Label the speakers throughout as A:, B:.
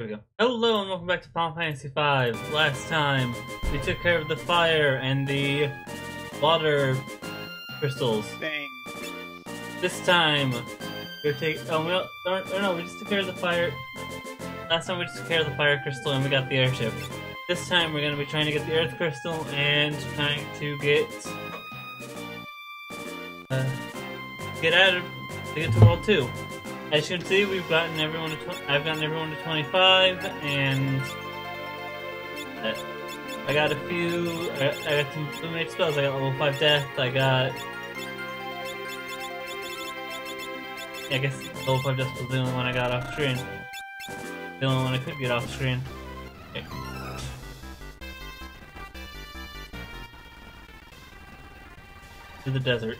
A: Hello and welcome back to Final Fantasy V. Last time, we took care of the fire and the water crystals.
B: Thing.
A: This time, we're taking. Oh, we don't, oh, no, we just took care of the fire. Last time, we just took care of the fire crystal and we got the airship. This time, we're gonna be trying to get the earth crystal and trying to get. Uh, get out of. to get to World 2. As you can see, we've gotten everyone to I've gotten everyone to 25, and I got a few. I got, I got some limited spells. I got level 5 death. I got. I guess level 5 death was the only one I got off screen. The only one I could get off screen. Okay. To the desert.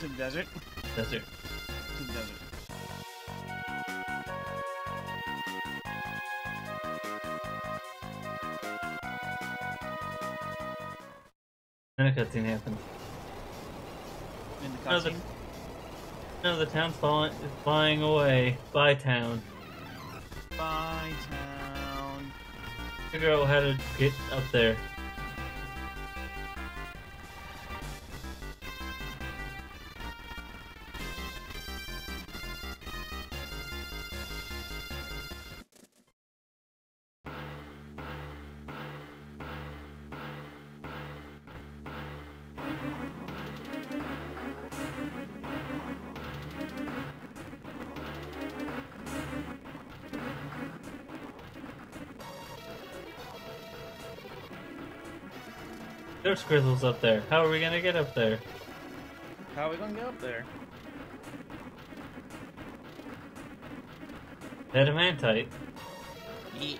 B: To the desert?
A: Desert.
B: To the desert.
A: Then a cutscene happened.
B: In the
A: Oh, the-
B: cutscene.
A: No, the town's falling, is flying away. Bye, town.
B: Bye town.
A: Figure out how to get up there. Crystals up there. How are we gonna get up there?
B: How are we gonna get up there?
A: Adamantite.
B: Yeah.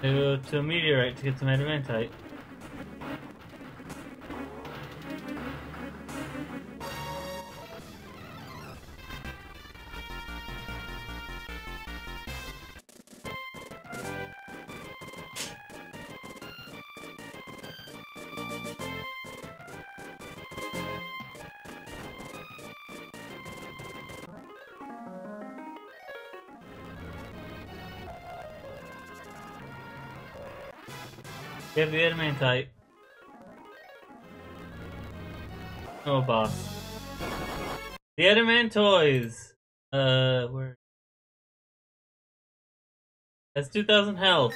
A: To, to a meteorite to get some adamantite. We have the adamantite. Oh, boss. The Adamantoise! Uh, where? That's 2,000 health.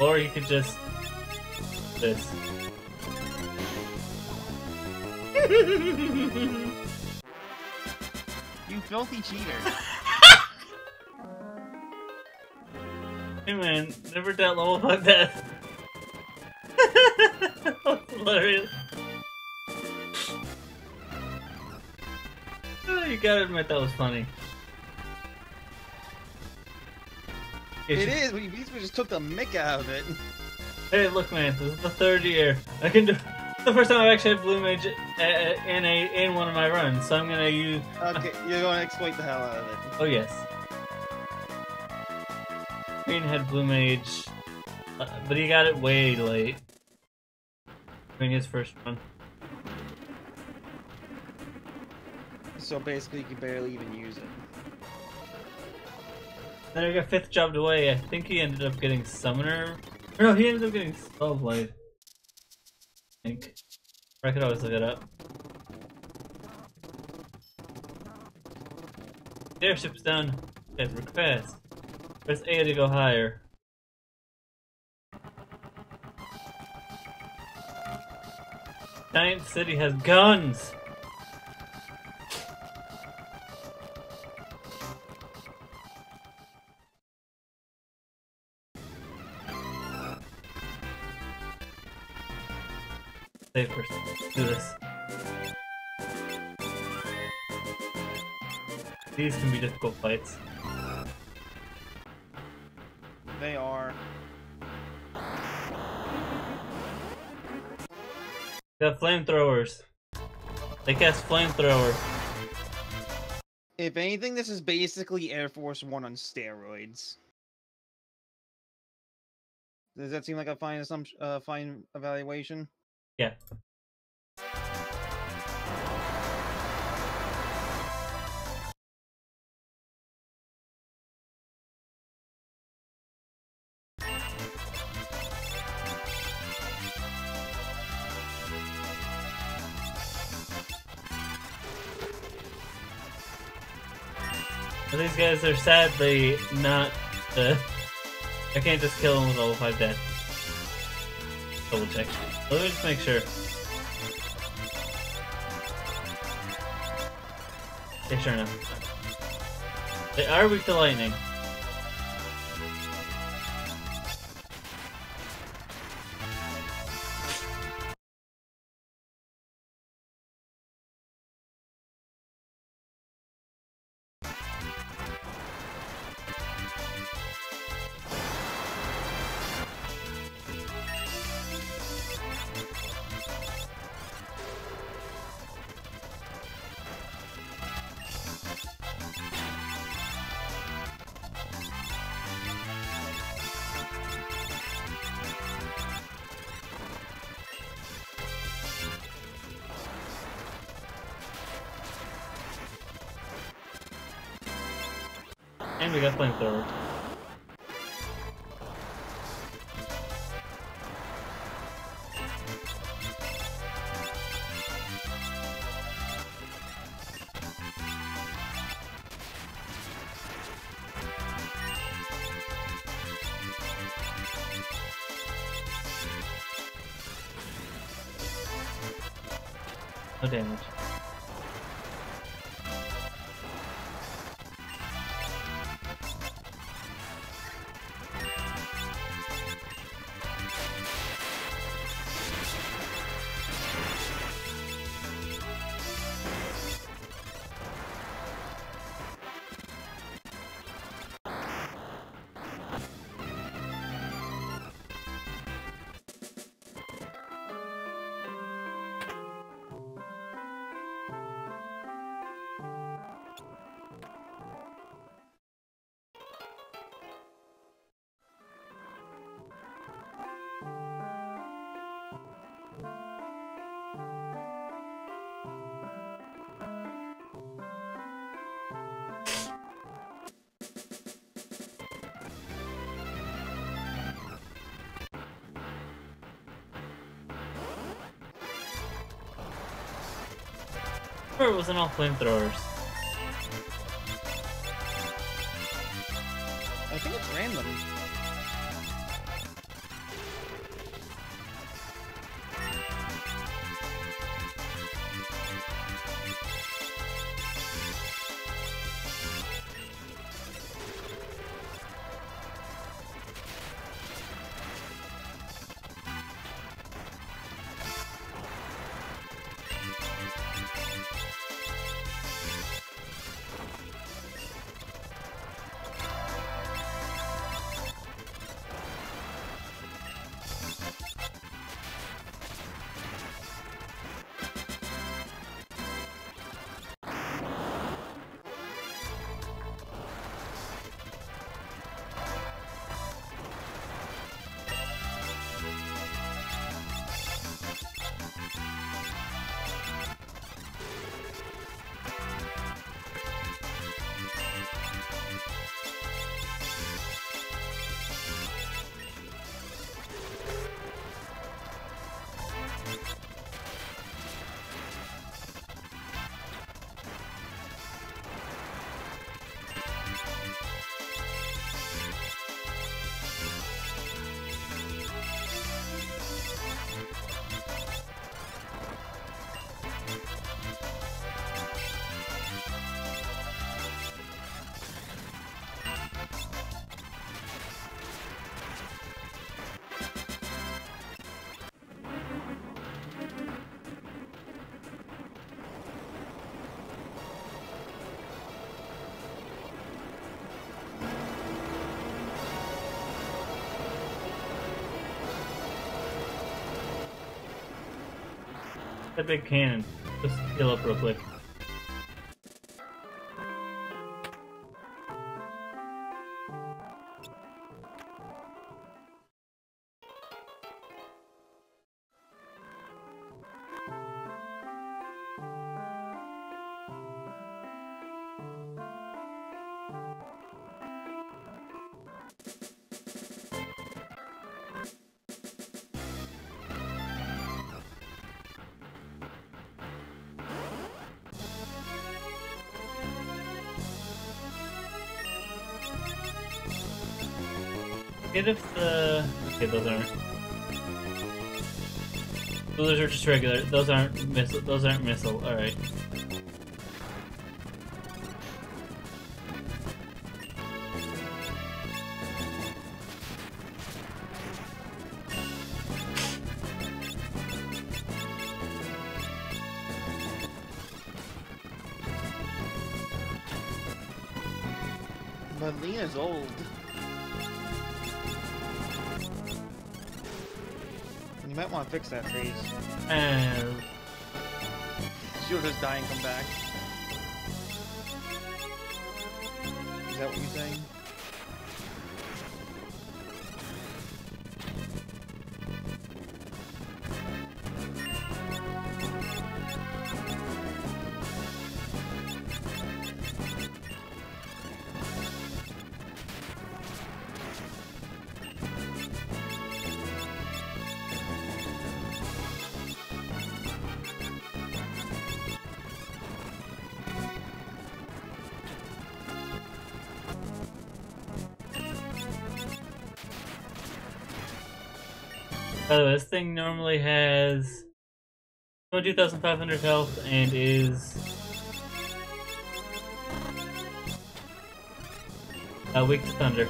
A: Or you could just... This.
B: You filthy cheater.
A: Hey man, never doubt level 5 death. That's hilarious. Oh, you gotta admit that was funny.
B: It
A: should-
B: is. We basically just took the mick out of it.
A: Hey, look, man, this is the third year. I can do. The first time I've actually had Blue Mage uh, uh, in a in one of my runs, so I'm gonna use.
B: Okay, you're to exploit the hell out of it.
A: Oh yes. Green had Blue Mage, uh, but he got it way late. During his first run.
B: So basically, you can barely even use it.
A: Then I got fifth jobbed away. I think he ended up getting Summoner. Or no, he ended up getting Spellblade. I think. Or I could always look it up. The airship's done. Guys, work fast. Press A to go higher. Giant City has guns! Save first. Do this. These can be difficult fights.
B: They
A: have flamethrowers. They cast flamethrower.
B: If anything, this is basically Air Force One on steroids. Does that seem like a fine assumption? Uh, fine evaluation.
A: Yeah. Are sadly not. Uh, I can't just kill them with level 5 death. Double check. Let me just make sure. Okay, sure enough. They are weak to lightning. Got flamethrower. No damage. Or it wasn't all flamethrowers. Big cannon. Just heal up real quick. Okay, those aren't... Those are just regular. Those aren't missile. Those aren't missile. All right.
B: Fix that phase.
A: And uh, way, this thing normally has 22,500 health and is uh, weak to thunder.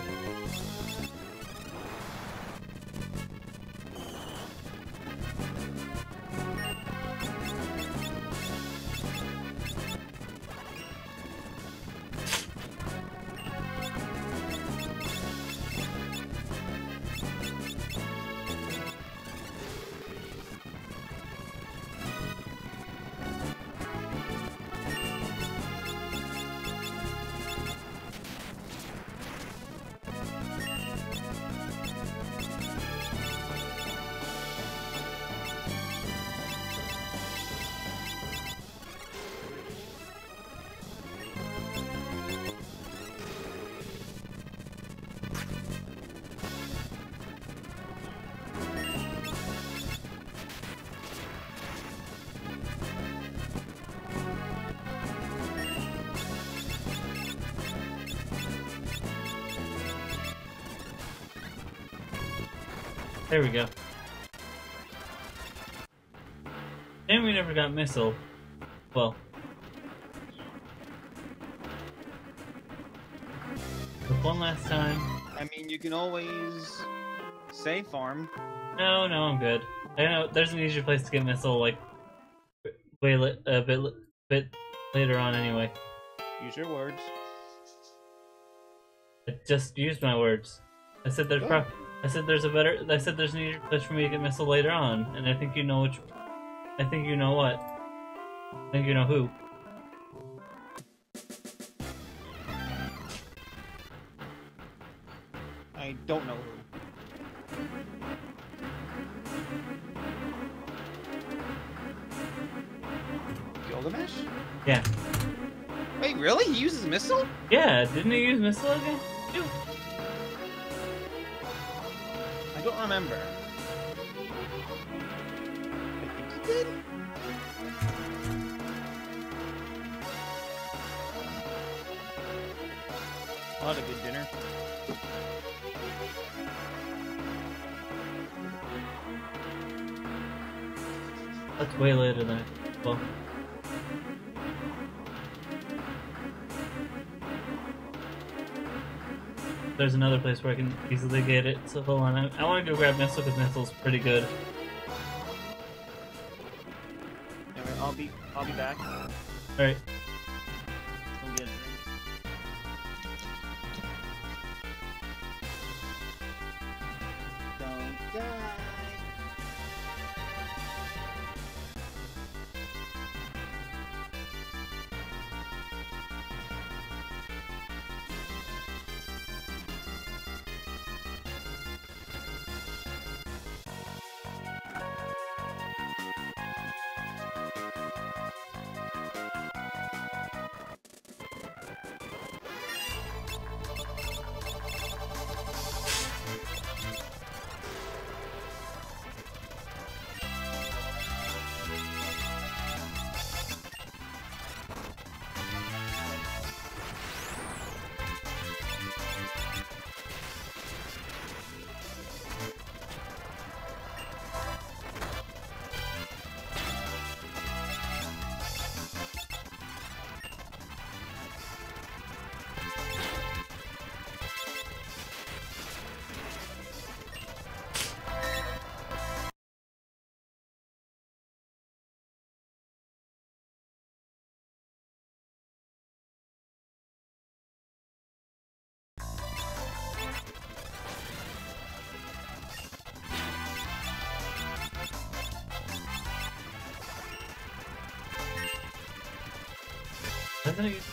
A: There we go. And we never got missile. Well. But one last time.
B: I mean, you can always save farm.
A: No, no, I'm good. I know there's an easier place to get missile, like way li- a bit li- bit later on anyway.
B: Use your words.
A: I just used my words. I said there's
B: Good.
A: pro- I said there's a better. I said there's an easier place for me to get missile later on, and I think you know which. I think you know what. I think you know who.
B: I don't know who. Gilgamesh?
A: Yeah.
B: Wait, really? He uses missile?
A: Yeah, didn't he use missile again? Ew.
B: Don't remember. I think he did. I'll a good dinner.
A: That's way later than I. Well. There's another place where I can easily get it, so hold on. I, I want to go grab Missile because Missile's pretty good.
B: Anyway, I'll be I'll be back.
A: Alright,
B: Go
A: Doesn't it?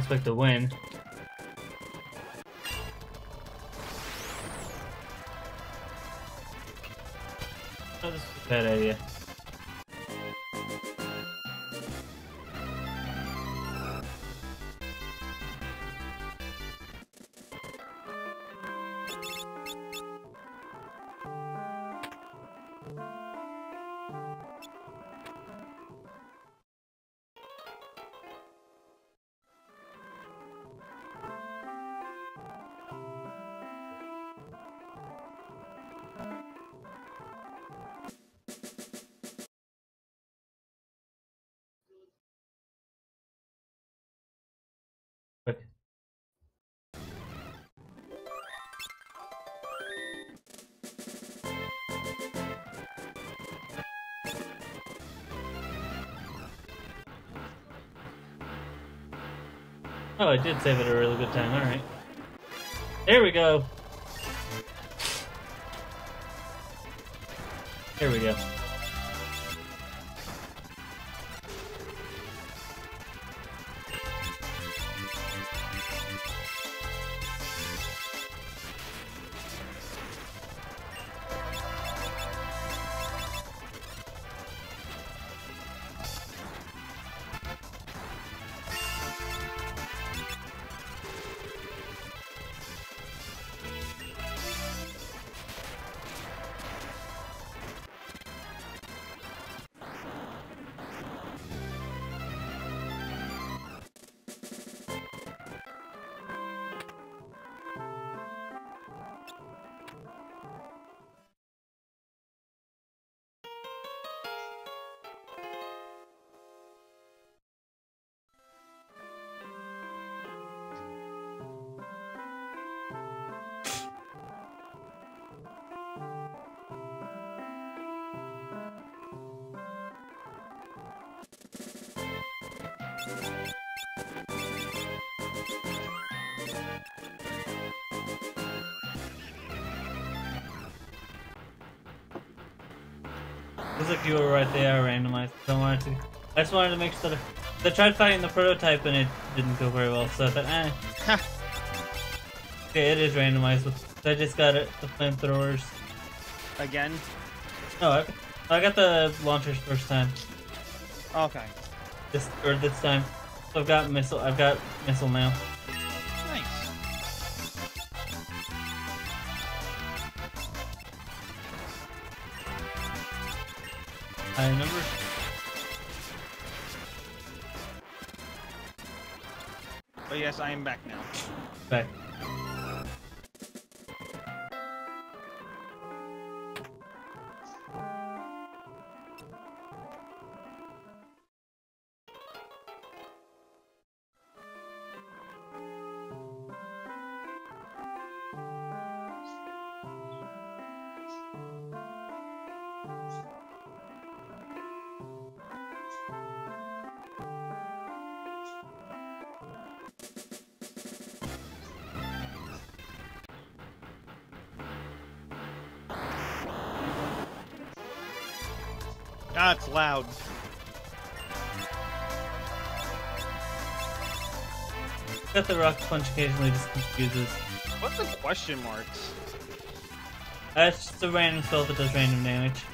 A: Expect to win. Oh, this is a bad idea. Oh, I did save it a really good time. Alright. There we go. Here we go. Looks like you were right there, randomized. Don't want to. I just wanted to make sure that I tried fighting the prototype and it didn't go very well, so I thought, eh. Okay, it is randomized. I just got it, the flamethrowers.
B: Again?
A: No, I, I got the launchers first time.
B: Okay.
A: This or this time. So I've got missile. I've got missile now.
B: It's loud.
A: Got the rock punch occasionally just confuses.
B: What's the question marks?
A: That's just a random spell that does random damage.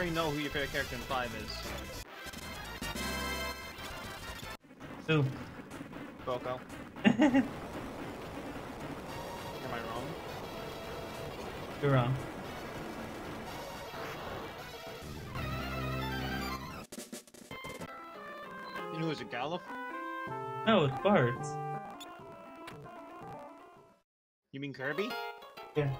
B: Already know who your favorite character in five is.
A: Who?
B: Boko. Am I wrong?
A: You're wrong.
B: You know who's a Galuf?
A: No, it's Bart.
B: You mean Kirby?
A: Yeah.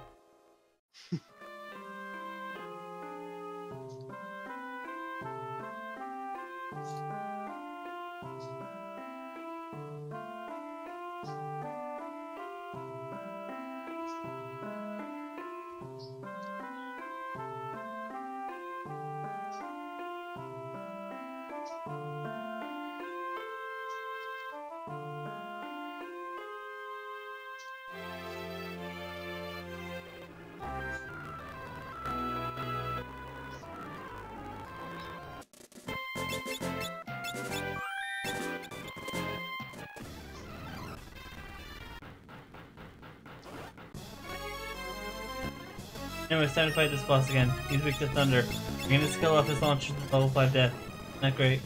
A: Anyway, it's time to fight this boss again. He's weak to thunder. You're gonna skill off his launcher to level 5 death. Not great.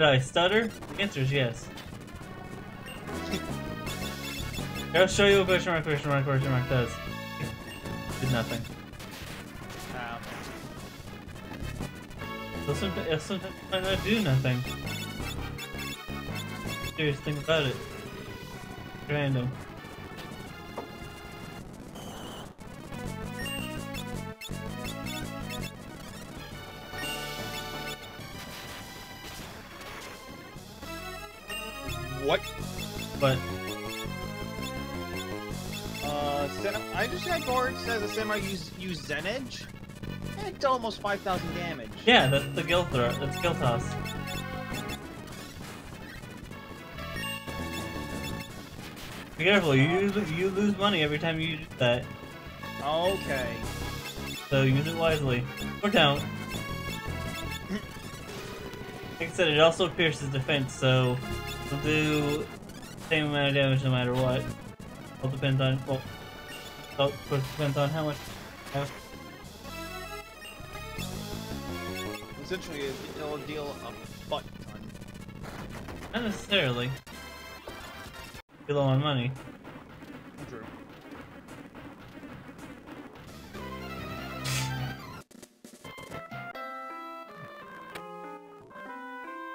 A: Did I stutter? The answer is yes. I'll show you what question mark, question mark, question mark does. Did nothing. So sometimes, sometimes not do nothing. Serious thing about it. Random.
B: Use, use Zeninage. And it dealt almost 5,000 damage.
A: yeah, that's the gil throw. That's gil toss. Be careful, you you lose money every time you do that.
B: Okay.
A: So use it wisely. Or don't. Like I said, it also pierces defense, so it'll do the same amount of damage no matter what. All depends on well, well, of depends on how much.
B: Essentially, it- it'll deal a butt ton.
A: not necessarily. Low on money.
B: True.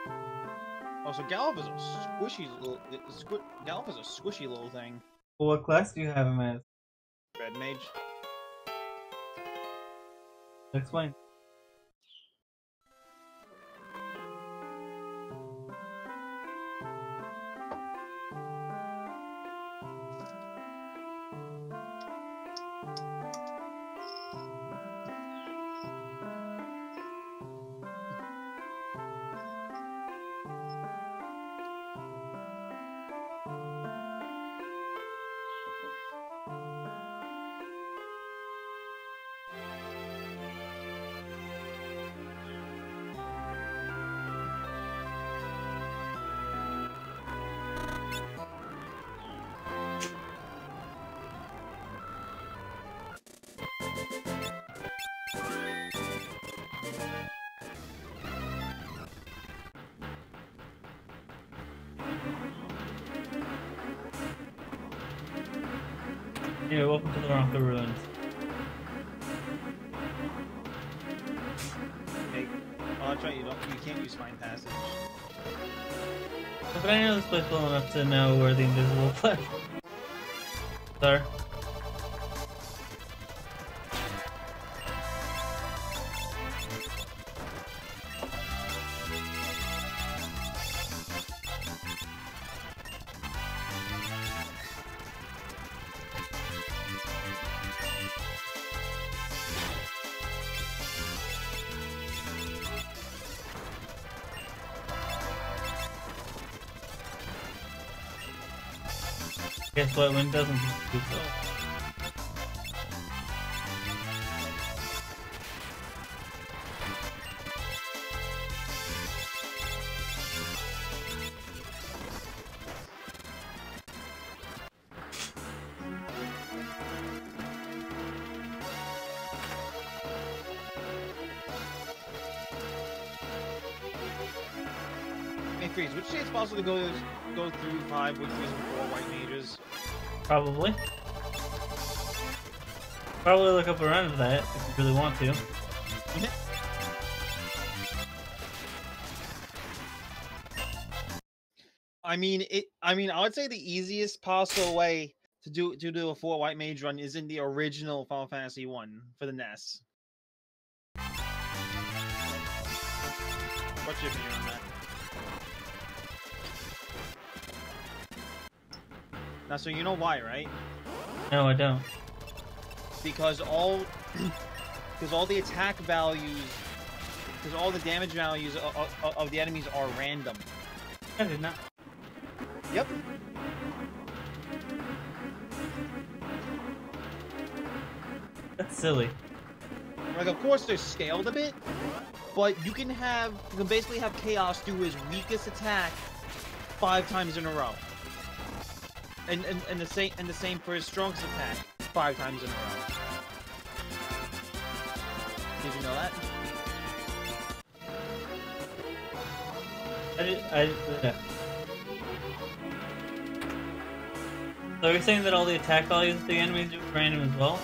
B: Oh, also, Galuf is a squishy little. it- Squi- Galuf is a squishy little thing.
A: Well, what class do you have him as?
B: Red Mage.
A: Explain. Anyway, welcome to the Ronka Ruins.
B: Hey, I'll try you don't. You can't use Find Passage.
A: But I know this place well enough to know where the invisible platforms are. When it doesn't Probably. Probably look up around for that if you really want to.
B: I mean, it. I mean, I would say the easiest possible way to do to do a four white mage run is in the original Final Fantasy one for the NES. What's your opinion on that? Now, so you know why, right?
A: No, I don't.
B: Because all, because all the attack values, because all the damage values of, of, of the enemies are random.
A: I did not.
B: Yep.
A: That's silly.
B: Like, of course, they're scaled a bit, but you can have, you can basically have Chaos do his weakest attack five times in a row, and and, and the same and the same for his strongest attack five times in a row. Did you know that?
A: I did. I. Yeah. So you're saying that all the attack values of the enemies are random as well?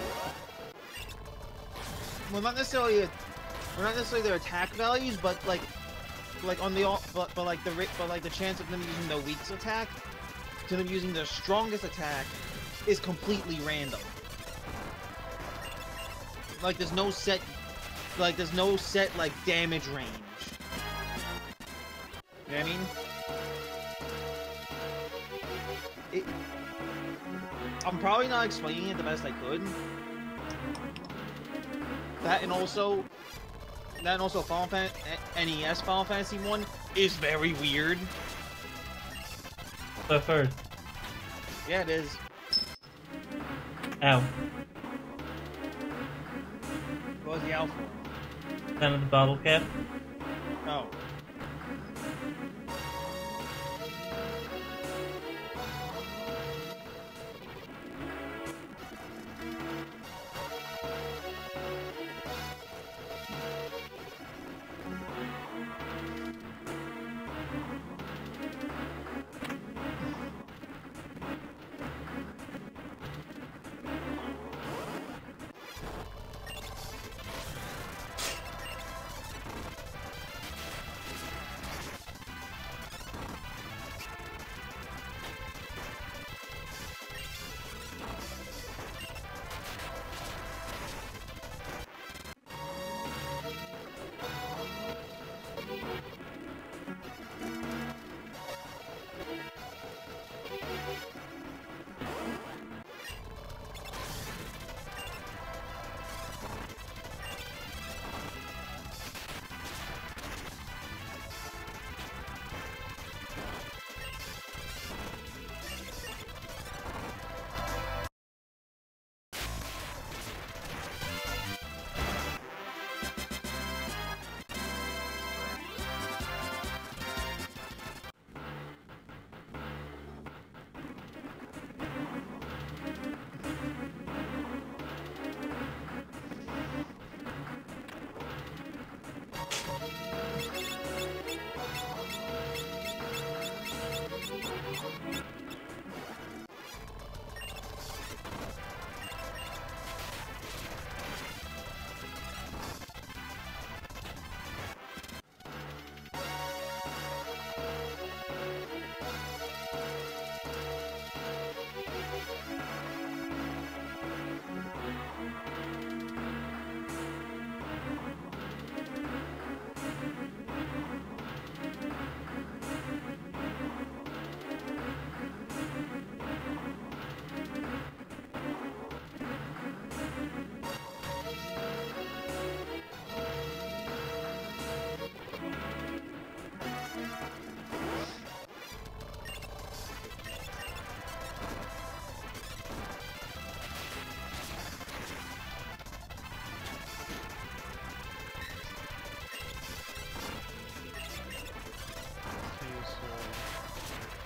B: Well, not necessarily, well, not necessarily their attack values, but like, like on the all, but, but like the but like the chance of them using the weakest attack to them using their strongest attack is completely random. Like there's no set, like there's no set like damage range. You know what I mean? It, I'm probably not explaining it the best I could. That and also, that and also Final Fan NES Final Fantasy One is very weird.
A: So first,
B: Yeah, it is.
A: ow,
B: What was the alpha?
A: down at the bottle cap.
B: Oh.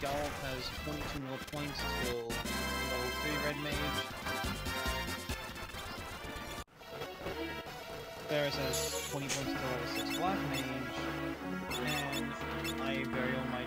B: Geralt has 22 more points to level 3 Red Mage. Ferris has 20 points to level 6 Black Mage. And I very well might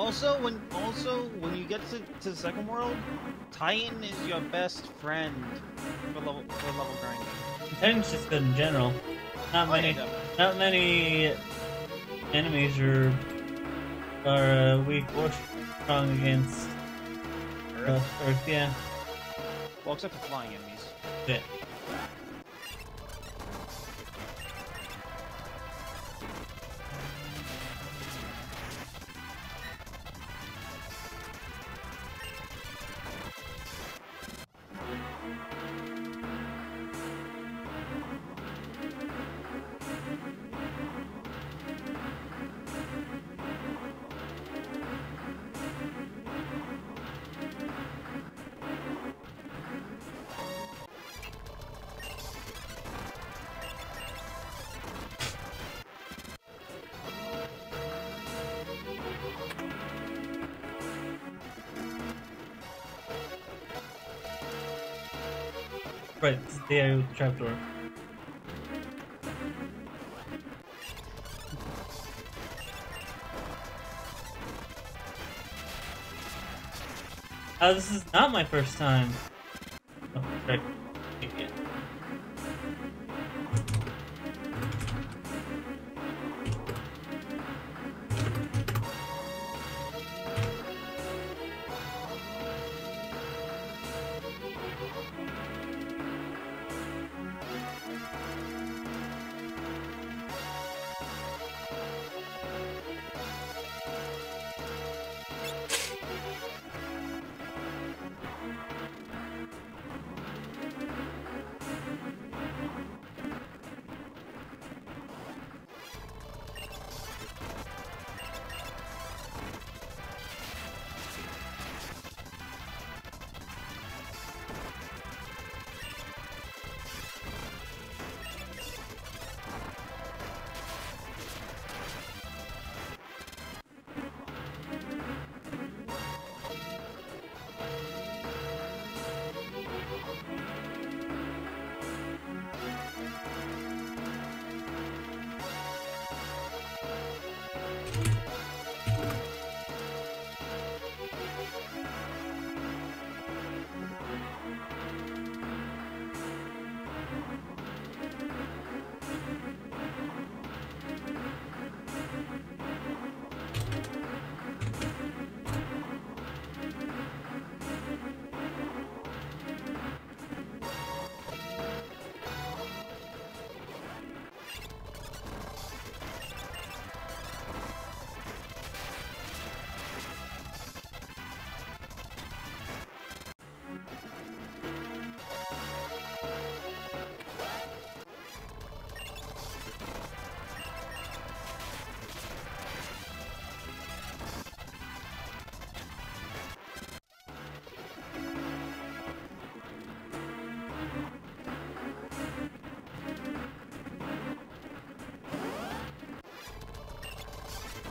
B: Also, when also when you get to, to the second world, Titan is your best friend for level for level grinding.
A: Titan's just good in general. Not
B: Oh,
A: many, not many enemies are are uh, weak or strong against uh,
B: Earth.
A: Earth. Yeah,
B: Well, except for flying enemies.
A: shit. Area with the trapdoor. Oh, this is not my first time.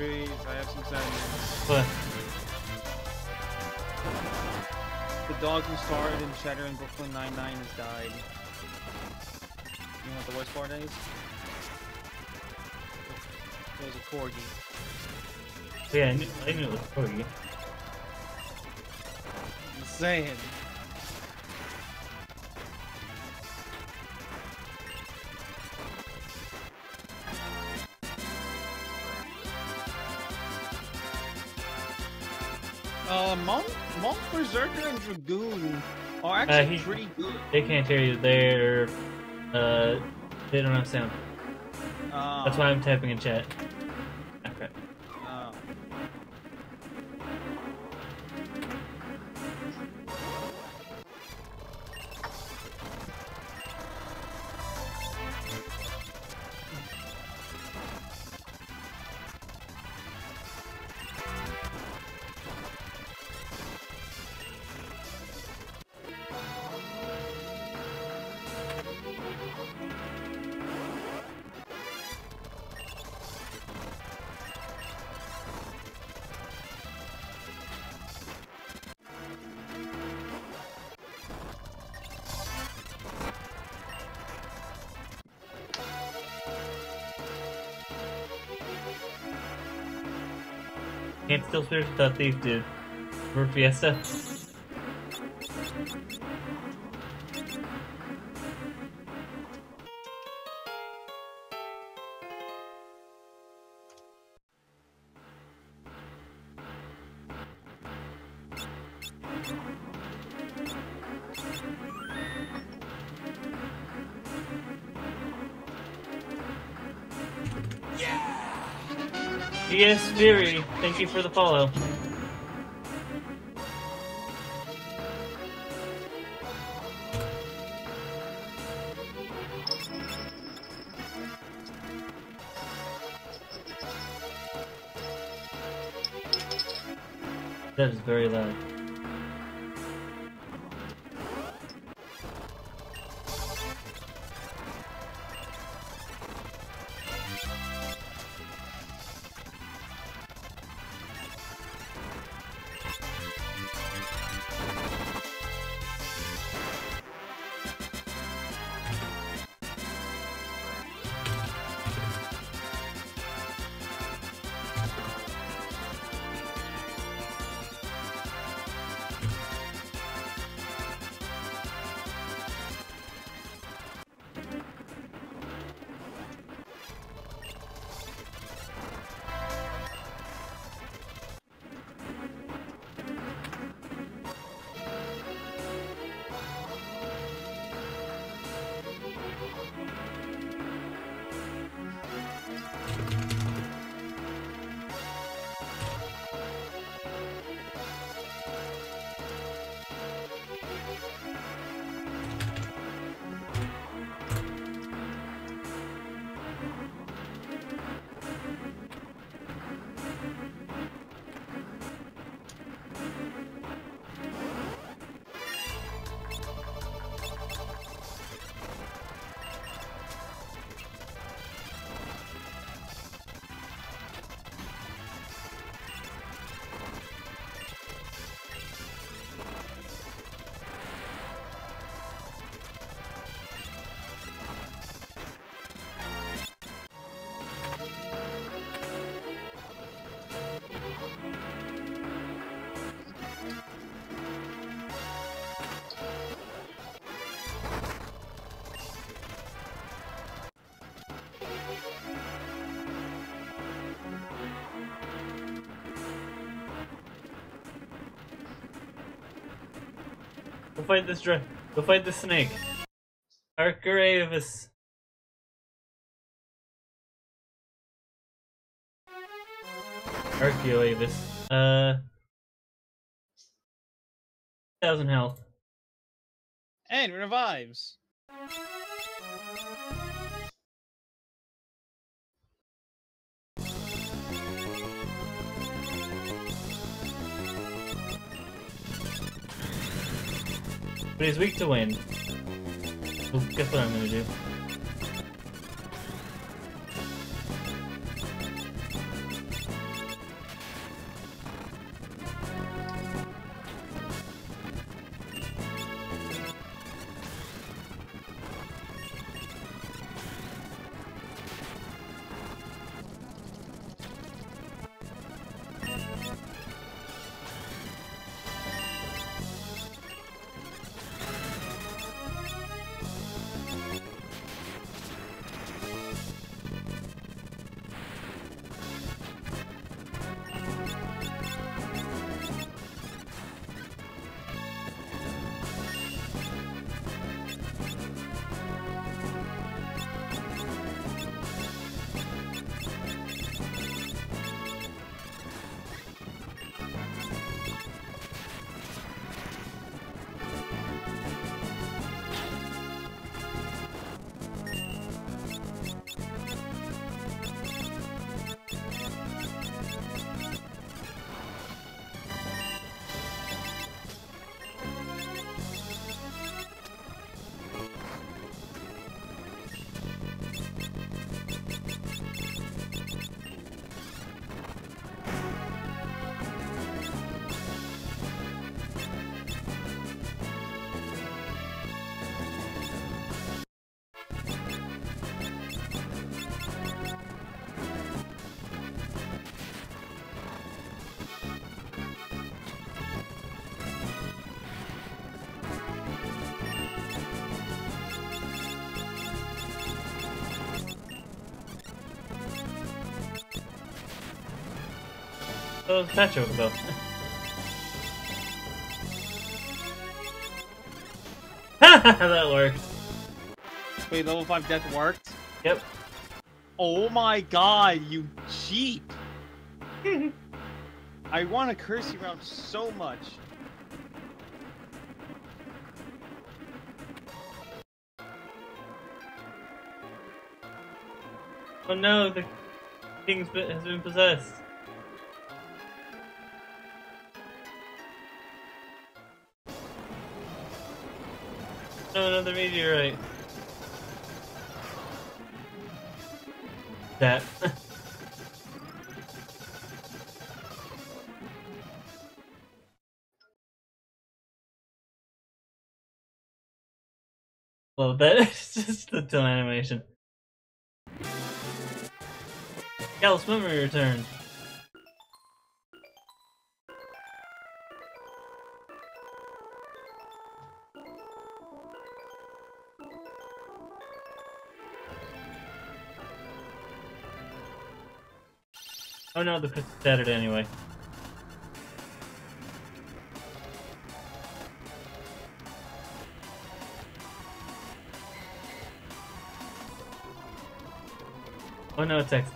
B: I have some sentiments.
A: But
B: The dog who starred in Cheddar in Brooklyn Nine-Nine has died. You know what the worst part is? It was a corgi.
A: yeah, I knew, I knew it was a Corgi.
B: I'm saying. Berserker, and Dragoon are actually
A: he-
B: pretty good.
A: They can't hear you. They're uh, they don't have sound.
B: Uh,
A: That's why I'm typing in chat. Steal spirits without thief, dude. For Fiesta. For the follow. That is very loud. Go fight this dra- Go fight the snake. Archeravis. Archeoaevis. Uh. Thousand health.
B: And revives.
A: He's weak to wind. Well, guess what I'm gonna do? Patch though. that worked.
B: Wait, level 5 death worked?
A: Yep.
B: Oh my god, you cheat! I want to curse you around so much.
A: Oh no, the king's been, has been possessed. No, another meteorite. That. well, that is just the dumb animation. Galuf's memory returned. Oh no, the crystal shattered anyway. Oh no, it's X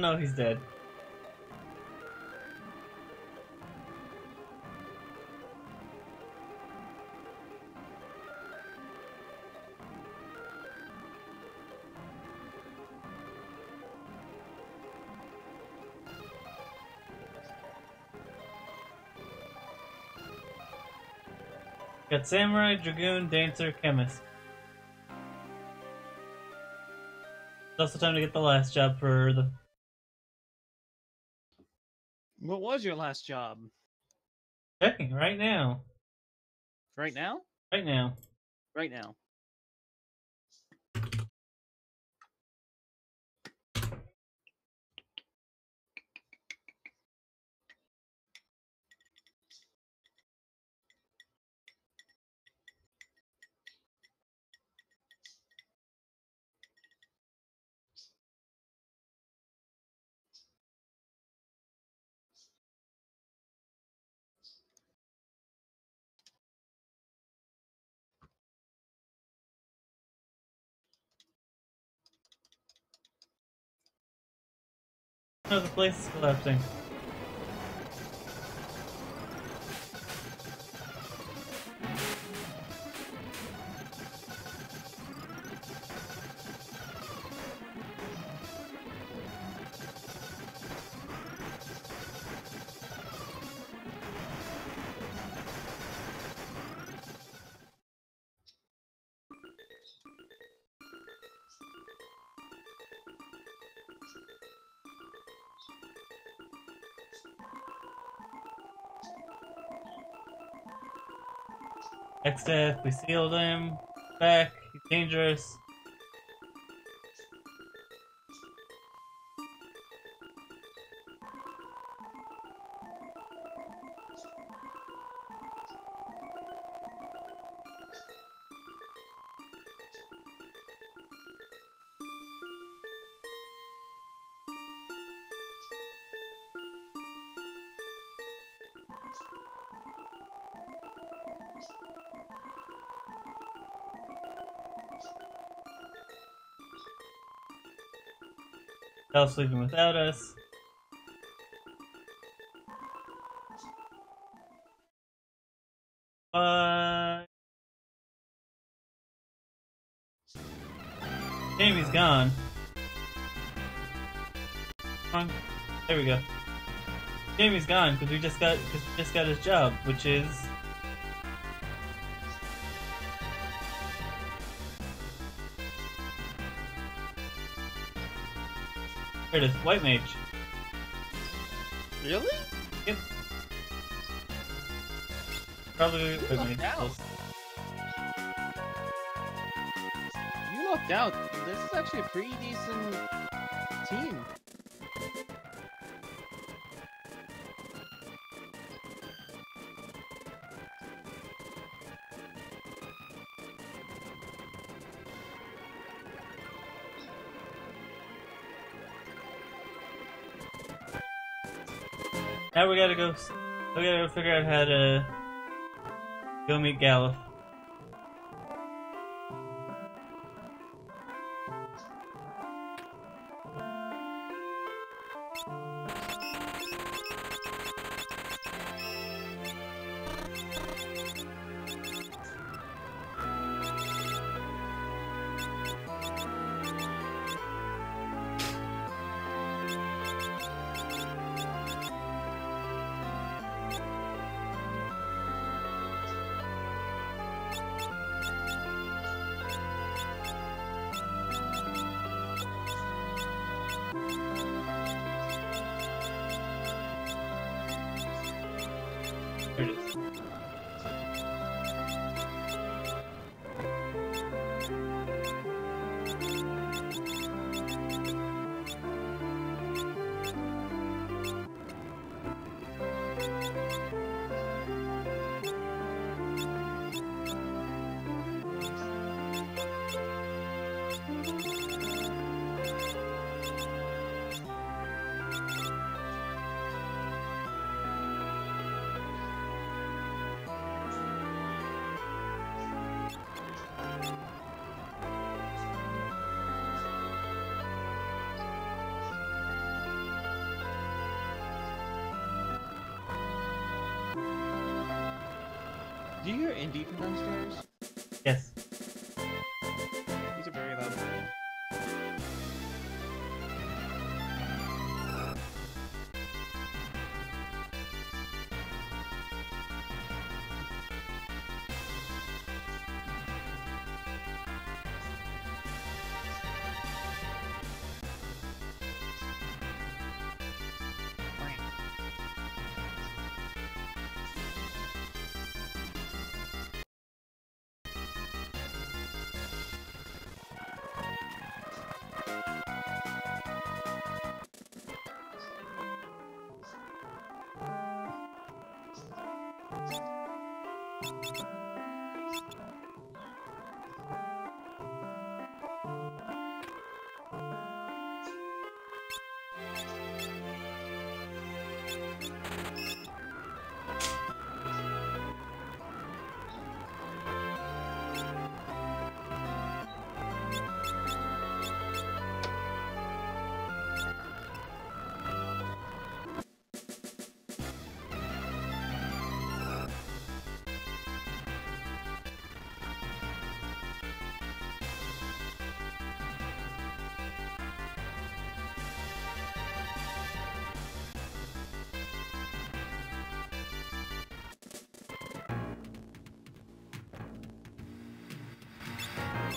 A: no, he's dead. Got Samurai, Dragoon, Dancer, Chemist. It's also time to get the last job for the
B: was your last job?
A: Checking right now.
B: Right now?
A: Right now.
B: Right now.
A: No, the place is collapsing. Exit, we sealed him. Back, he's dangerous. Sleeping without us. But Jamie's gone. There we go. Jamie's gone because we just got cause we just got his job, which is Here it is, White Mage.
B: Really?
A: Yep. Probably White Mage.
B: out. You lucked out. This is actually a pretty decent team.
A: Now we gotta go. We gotta figure out how to go meet Galuf.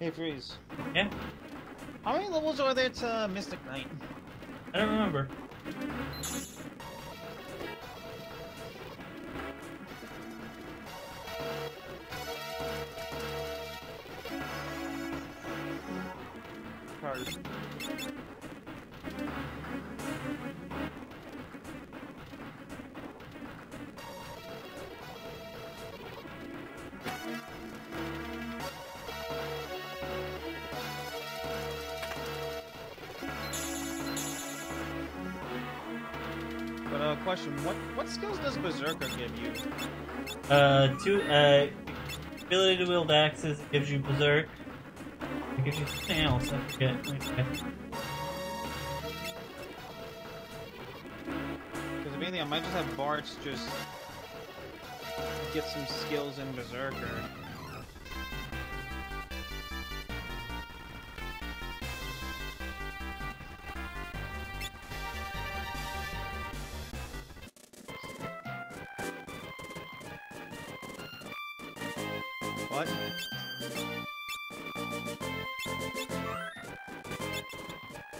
B: Hey, Freeze.
A: Yeah,
B: How many levels are there to Mystic Knight?
A: I don't remember.
B: What skills does Berserker give you?
A: Uh, two, uh, ability to wield axes gives you berserk. It gives you something else, I forget. Okay.
B: Because if anything, I might just have Bartz just get some skills in Berserker.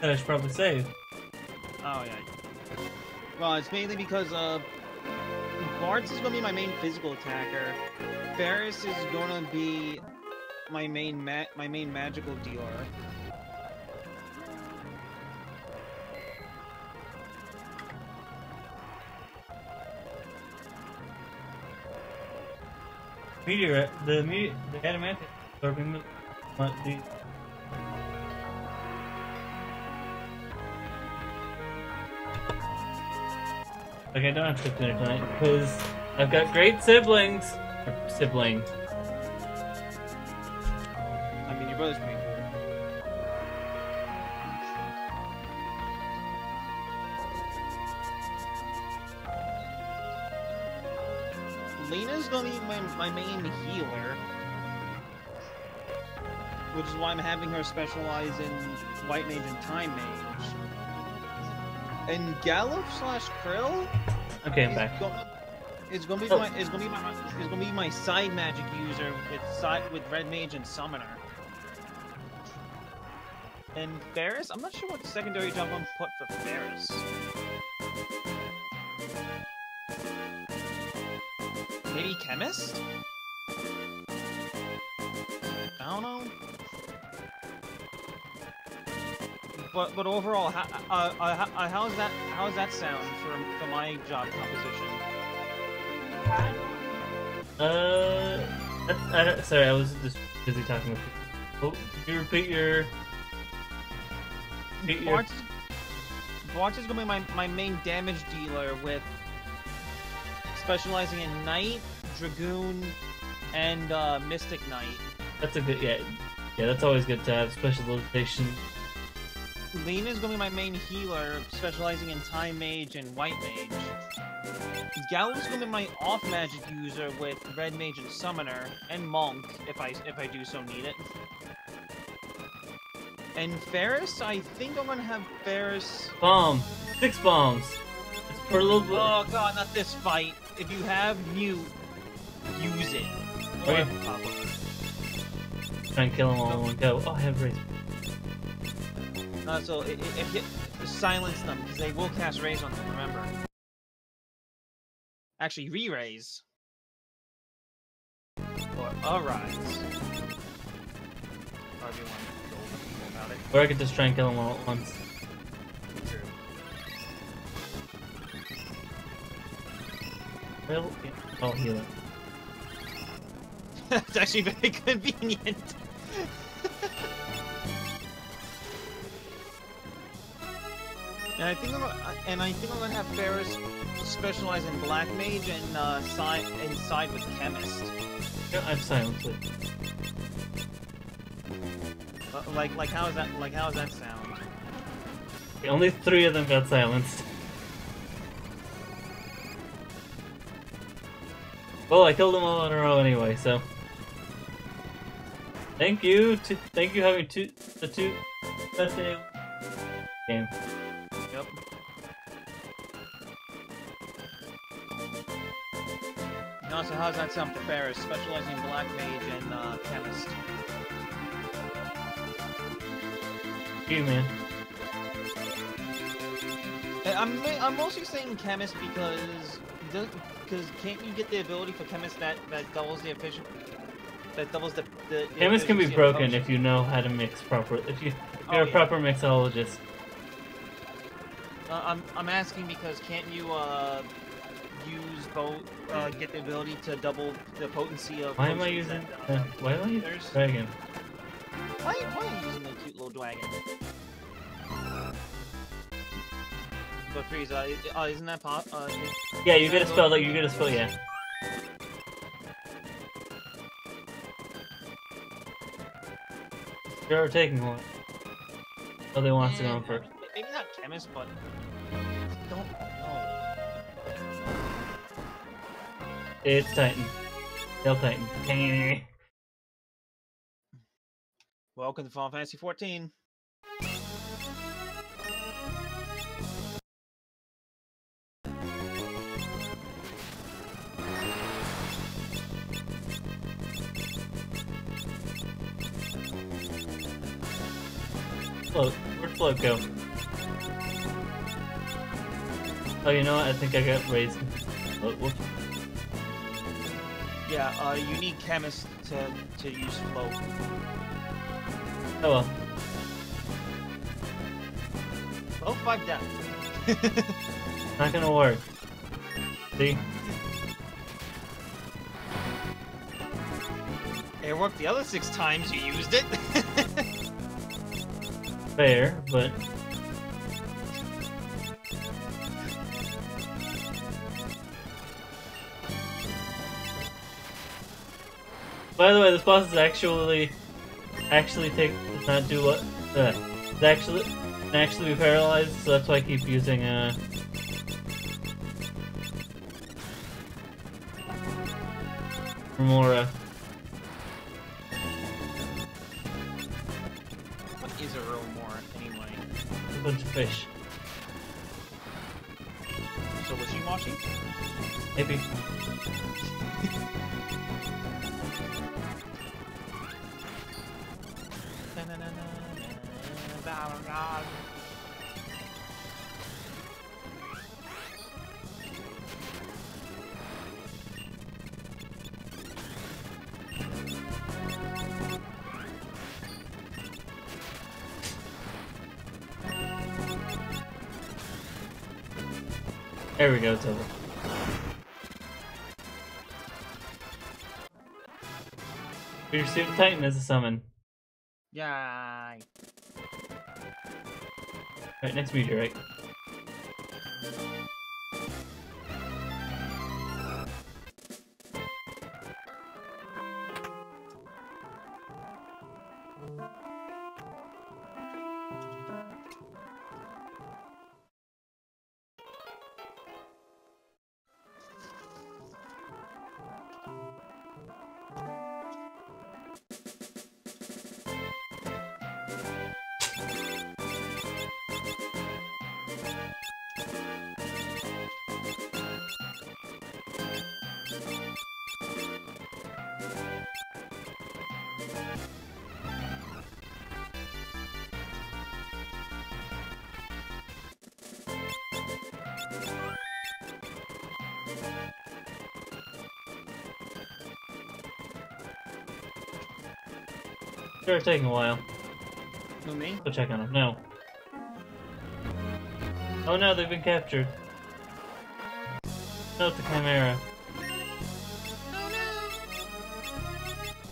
A: I should probably save.
B: Oh yeah. Well, it's mainly because uh, Bartz is gonna be my main physical attacker. Ferris is gonna be my main ma my main magical dealer.
A: Meteor, the me, the adamantine absorbing the, Okay, I don't have to dinner tonight because I've got great siblings. Or sibling.
B: Having her specialize in White Mage and Time Mage. And Galuf slash Krile
A: Okay, I'm back.
B: Gonna, it's gonna be
A: Oh.
B: my it's gonna be my it's gonna be my side magic user with side with Red Mage and Summoner. And Ferris, I'm not sure what secondary job I'm put for Ferris. Maybe chemist? But but overall, how, uh, uh, how, uh, how's that how's that sound for for my job composition?
A: Uh, I, I sorry, I was just busy talking with you. Oh, you repeat your? repeat your-
B: Bartz, Bartz is gonna be my, my main damage dealer with specializing in Knight, Dragoon, and uh, Mystic Knight.
A: That's a good, yeah, yeah. That's always good to have specialization.
B: Lena is gonna be my main healer, specializing in Time Mage and White Mage. Galuf's is gonna be my off magic user with Red Mage and Summoner, and Monk if I if I do so need it. And Ferris, I think I'm gonna have Ferris.
A: Bomb, six bombs. It's for a little bit.
B: Oh god, not this fight. If you have mute, use it.
A: Okay. Try and kill them all in one go. Oh, I have raise.
B: Uh, so i- i- if you silence them, because they will cast raise on them. Remember. Actually, re-raise. Or arise. However you want to go about it.
A: Or I could just try and kill them all at once.
B: True.
A: Well, I'll heal it.
B: That's actually very convenient. and I think I'm gonna, and I think I'm gonna have Ferris specialize in Black Mage and uh, side and side with Chemist.
A: Yeah, I'm silenced. it.
B: Uh, like like how is that like how does that sound?
A: Only three of them got silenced. Well, I killed them all in a row anyway, so. Thank you to thank you having two the two best game.
B: How's that sound for Ferris specializing in Black Mage and uh, Chemist?
A: You man.
B: I'm I'm mostly saying chemist because because can't you get the ability for chemist that that doubles the efficient that doubles the the,
A: Chemist can be broken if you know how to mix proper. If you if
B: Oh,
A: you're a
B: yeah.
A: proper mixologist.
B: Uh, I'm I'm asking because can't you uh use both uh get the ability to double the potency of
A: Why am I using?
B: that, uh,
A: Uh, why am I using
B: there's-
A: dragon?
B: why why are you using the cute little dragon? But freeze, uh, uh, isn't that pop? Uh,
A: Yeah, you get a spell. Like you get a spell. Yeah. You're taking one. Oh, they wants to go
B: Eh,
A: first.
B: Maybe not chemist, but don't
A: It's Titan. Tail Titan. Mm-hmm.
B: Welcome to Final Fantasy 14.
A: Float. Where'd float go? Oh, you know what? I think I got raised. Oh, whoops.
B: Yeah, uh, you need chemist to to use float.
A: Oh well.
B: Oh, five death.
A: Not gonna work. See?
B: it worked the other six times you used it.
A: Fair, but By the way, this boss is actually actually take does not do what uh, it's actually can actually be paralyzed, so that's why I keep using uh Remora.
B: what is a real more anyway?
A: A bunch of fish.
B: So was she washing?
A: Maybe. We go, over. Your suit Titan as a summon.
B: Yay.
A: Right, next meteorite. Sure, it's taking a while.
B: Who me?
A: Go check on them. No. Oh no, they've been captured. No, it's the Chimera.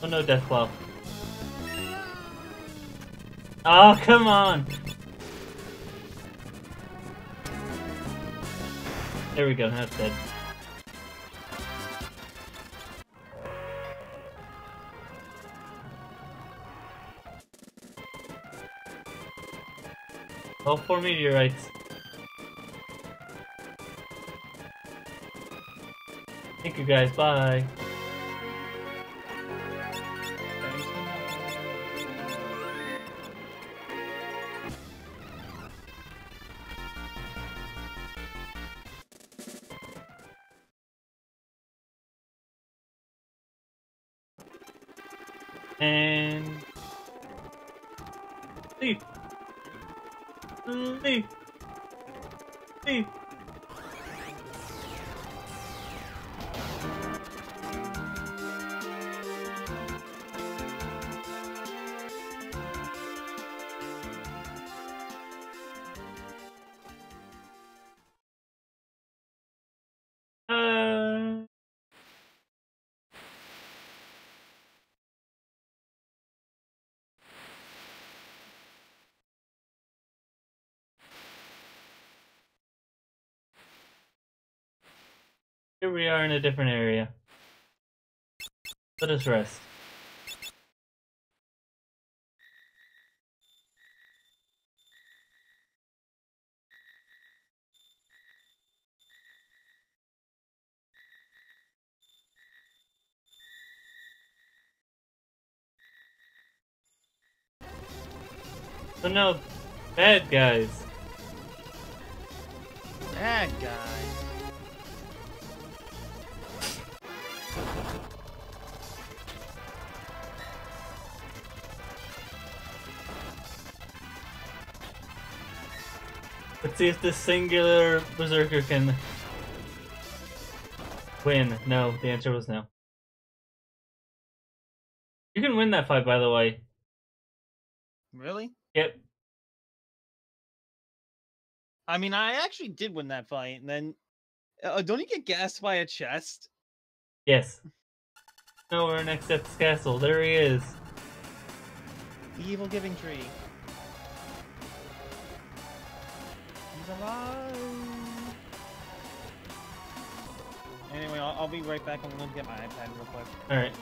A: Oh no, Deathclaw. Oh, come on! There we go, now it's dead. All four meteorites. Thank you guys, bye. And leave. Leave. Leave. Here we are in a different area. Let us rest. So no, bad guys.
B: Bad guys.
A: Let's see if this singular berserker can win. No, the answer was no. You can win that fight, by the way.
B: Really?
A: Yep.
B: I mean, I actually did win that fight, and then uh, don't you get gassed by a chest?
A: Yes. No, we're next at this castle. There he is.
B: The evil giving tree. He's alive. Anyway, I'll, I'll be right back. I'm gonna get my iPad real quick.
A: Alright.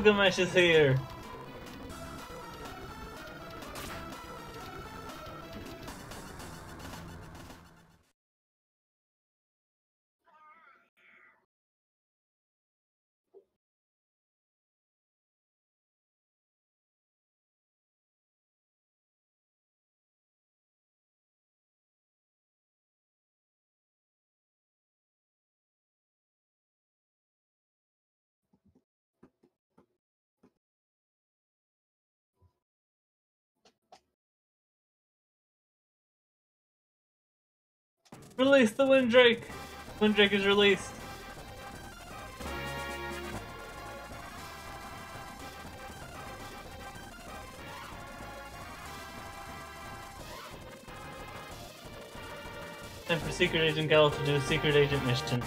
A: Gilgamesh is here. Release the Windrake! Windrake is released. Time for Secret Agent Gal to do a Secret Agent mission.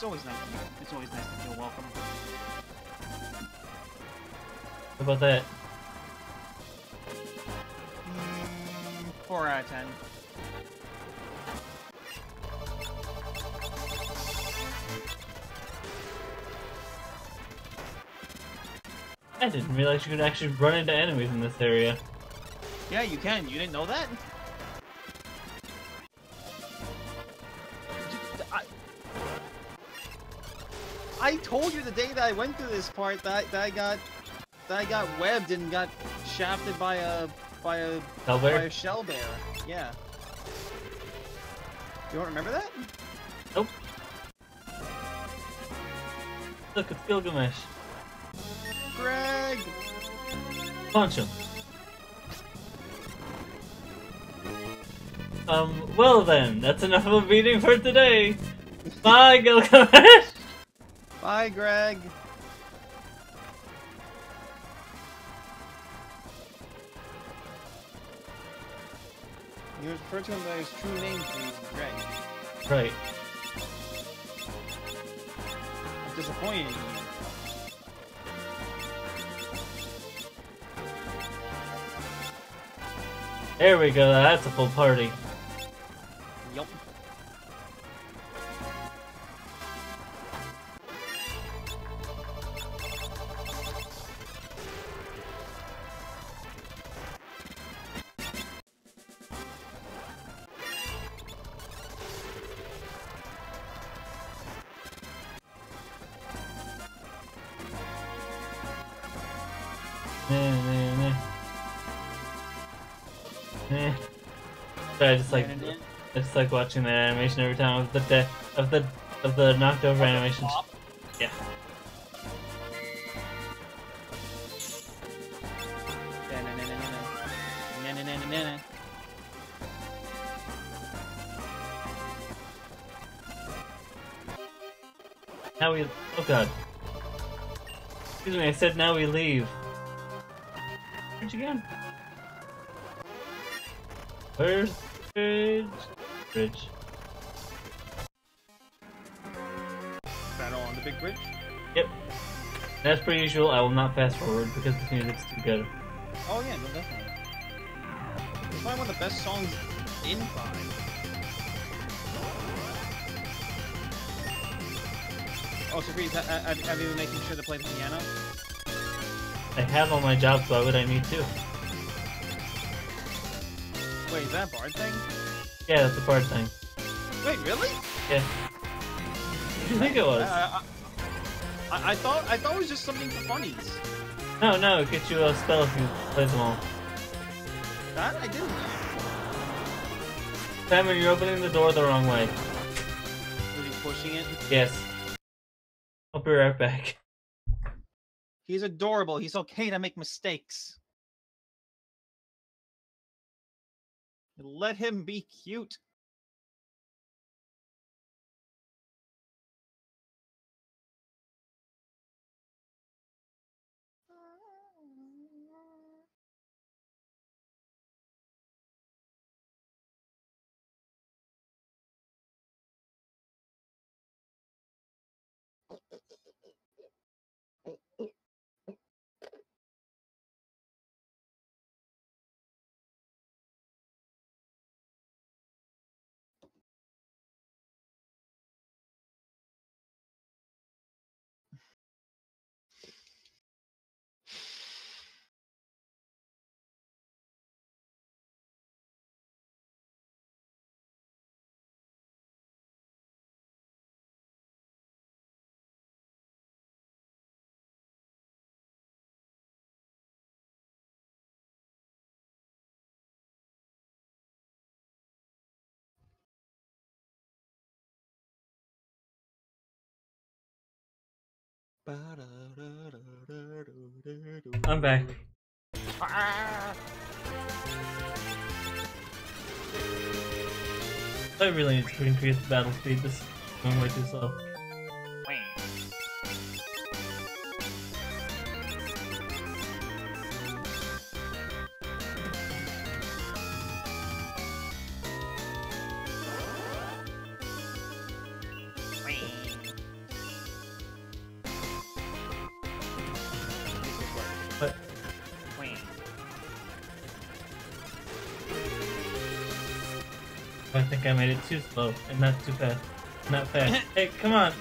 B: It's always nice to It's always nice to feel welcome.
A: How about that?
B: Mm, four out of ten.
A: I didn't realize you could actually run into enemies in this area.
B: Yeah, you can. You didn't know that? The day that I went through this part that, that I got that I got webbed and got shafted by a by a
A: Hell
B: by a shell bear. Yeah. You don't remember that?
A: Nope. Look, it's Gilgamesh.
B: Greg.
A: Punch him. Um, well then, that's enough of a meeting for today. Bye, Gilgamesh!
B: Bye, Greg. Was referred to him by his true name, please, Greg.
A: Right.
B: I'm disappointed in you.
A: There we go, that's a full party. Sorry, I just like I just like watching that animation every time of the de of the of the knocked over animations. Yeah. Now we oh god. Excuse me, I said now we leave. Bridge again. Where's bridge? Bridge.
B: Battle on the big bridge.
A: Yep. As per usual, I will not fast forward because the music's too good.
B: Oh yeah, no, definitely. It's probably one of the best songs in Five. Oh, so Reese, ha- ha- have you been making sure to play the piano?
A: I have all my jobs, why would I need to?
B: Wait, is that a Bard thing?
A: Yeah, that's a bard thing.
B: Wait, really?
A: Yeah. What do you think it was?
B: I, I, I, thought I thought it was just something for funnies.
A: No, no, it gets you a spell if you play them all.
B: That I didn't know.
A: Simon, you're opening the door the wrong way.
B: Was he pushing it?
A: Yes. I'll be right back.
B: He's adorable. He's okay to make mistakes. Let him be cute.
A: I'm back. I really need to increase the battle speed. This is way too slow. Too slow and not too fast. Not fast. hey, come on.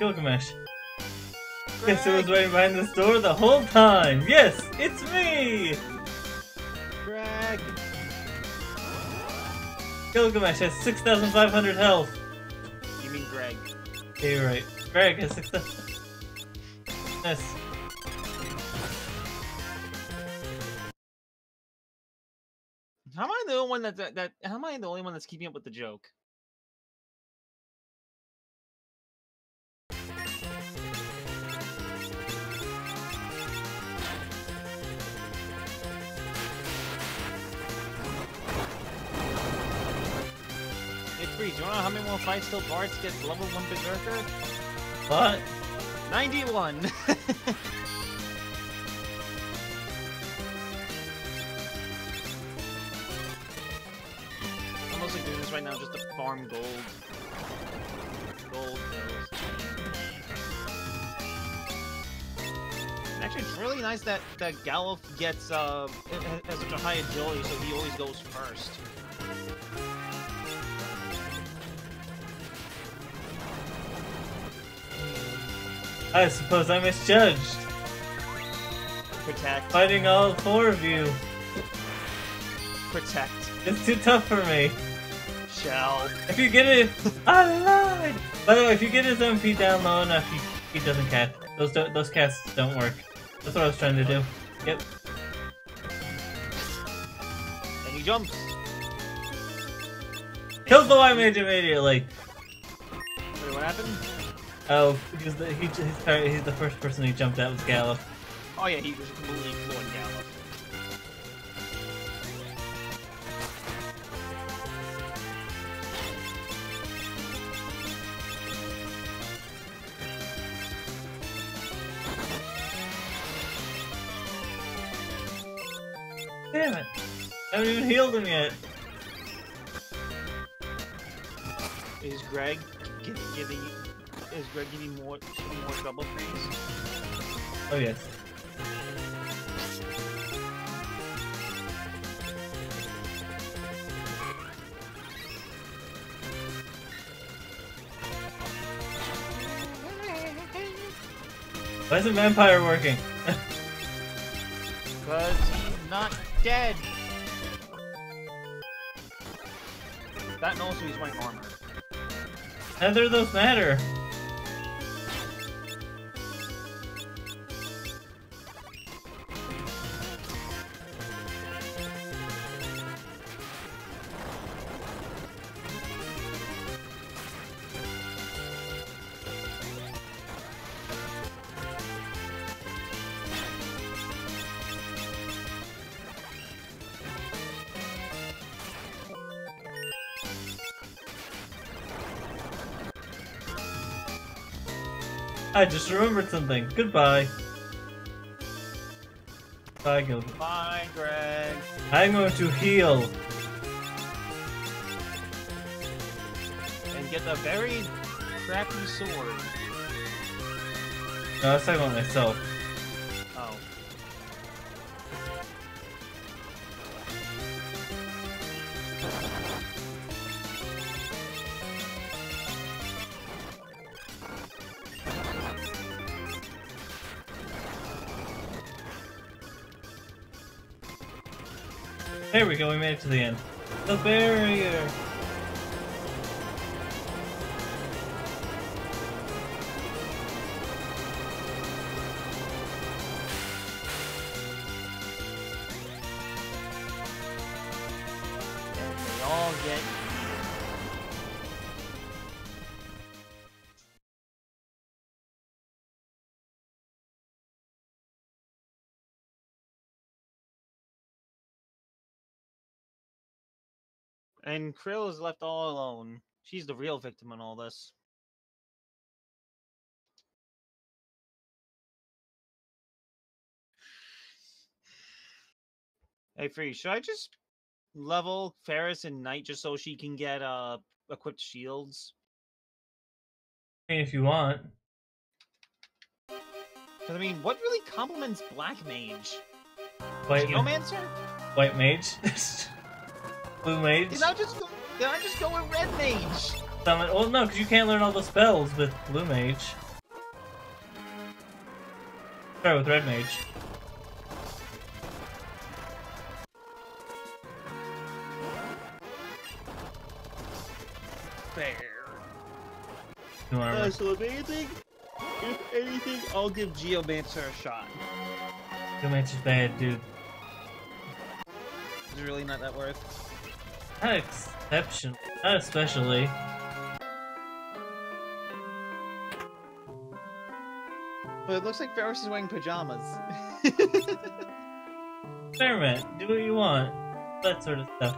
A: Gilgamesh. Guess who was waiting behind this door the whole time? Yes, it's me!
B: Greg.
A: Gilgamesh has 6,500 health.
B: You mean Greg?
A: Yeah, you're right. Greg has 6,000. Yes.
B: How am I the only one that, that that? How am I the only one that's keeping up with the joke? Gets level 1 Berserker?
A: But...
B: 91! I'm mostly doing this right now just to farm gold. Gold pills. Actually, it's really nice that, that Galuf gets, uh, has such a high agility, so he always goes first.
A: I suppose I misjudged.
B: Protect.
A: Fighting all four of you.
B: Protect.
A: It's too tough for me.
B: Shell.
A: If you get it, I lied. By the way, if you get his MP down low enough, he, he doesn't cast. Those don't, those casts don't work. That's what I was trying to do. Yep.
B: And he jumps.
A: Kills the white mage immediately.
B: Wait, what happened?
A: Oh, because the, he, he's, tar- he's the first person he jumped out was Galuf.
B: Oh yeah, he was completely flowing Galuf.
A: Damn it! I haven't even healed him yet.
B: Is Greg giving, giving is Greg giving more more trouble freeze?
A: Oh yes. Why isn't vampire working?
B: Cause he's not dead. That and also he's wearing armor.
A: Neither of those matter. Just remembered something. Goodbye. Bye, Gilbert.
B: Bye, Greg.
A: I'm going to heal.
B: And get the very crappy sword.
A: No, I was talking about myself. Go, we made it to the end. The barrier!
B: And Krile is left all alone. She's the real victim in all this. Hey, Free, should I just level Ferris and Knight just so she can get uh equipped shields?
A: I mean, if you want.
B: Because I mean, what really complements Black Mage?
A: White,
B: Geomancer?
A: white mage? Blue mage?
B: Did I just go? Did I just go with Red Mage?
A: Summon. Well, no, because you can't learn all the spells with Blue Mage. Sorry, with Red Mage.
B: Fair.
A: You want
B: Uh, so if anything, if anything, I'll give Geomancer a shot.
A: Blue Mage bad, dude.
B: Is it really not that worth?
A: Not exception. Not especially.
B: But it looks like Ferris is wearing pajamas.
A: Experiment. Do what you want. That sort of stuff.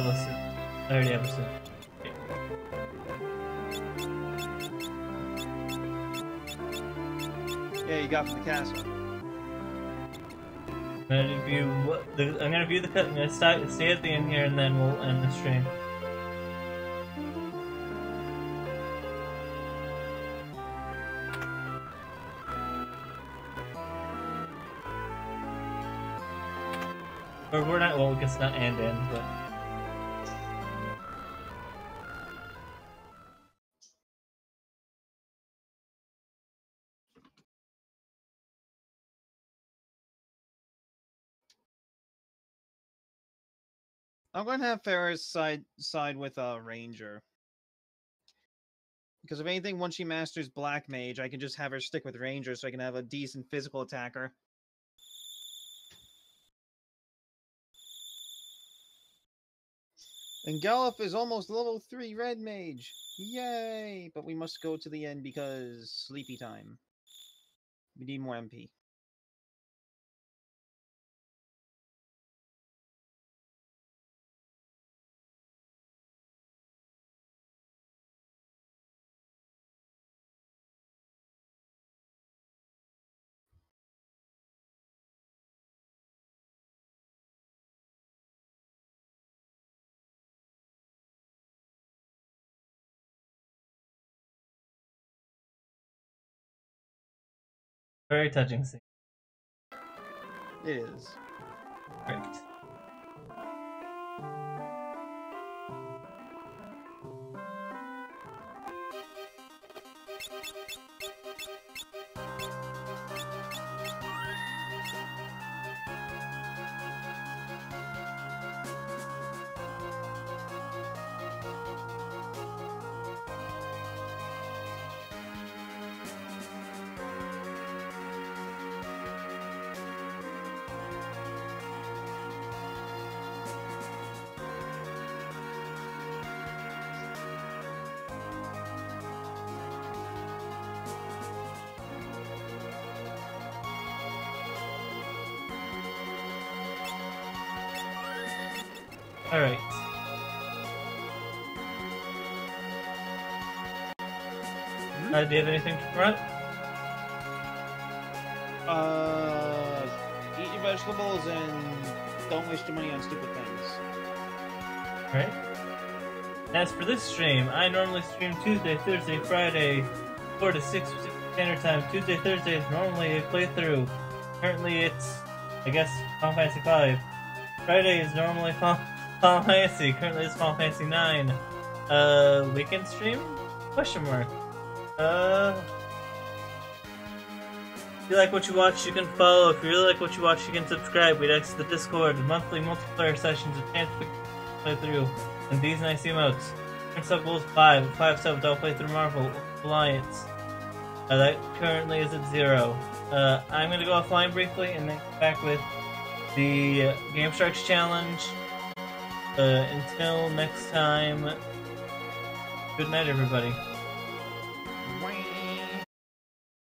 A: Link Shell. I already have a sim.
B: Yeah, you got from the castle.
A: I'm gonna view what the, I'm gonna view the cut. I'm gonna start, stay at the end here, and then we'll end the stream. Or we're not. Well, I guess not and end, but
B: To have Ferris side side with a uh, Ranger. Because if anything, once she masters Black Mage, I can just have her stick with Ranger so I can have a decent physical attacker. And Galuf is almost level 3 Red Mage. Yay! But we must go to the end because sleepy time. We need more MP.
A: Very touching scene.
B: It is.
A: Great. All right. Uh, do you have anything to promote?
B: Uh, eat your vegetables and don't waste your money on stupid things.
A: Right. As for this stream, I normally stream Tuesday, Thursday, Friday, 4 to 6 Pacific Standard Time. Tuesday, Thursday is normally a playthrough. Currently it's, I guess, Final Fantasy 5. Friday is normally Final Final Fantasy. Currently it's Final Fantasy 9. Uh, weekend stream? Question mark. Uh... If you like what you watch, you can follow. If you really like what you watch, you can subscribe. We'd access the Discord, monthly multiplayer sessions with chance to play through, and these nice emotes. Current sub goal is 5. 5 subs, I'll play through Marvel Alliance. Uh, that currently is at 0. Uh, I'm gonna go offline briefly and then back with the uh, Game Sharks Challenge. Uh, until next time, good night, everybody.